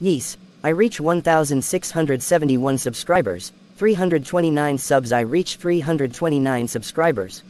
Yes, I reach 1,671 subscribers, 329 subs I reach 329 subscribers.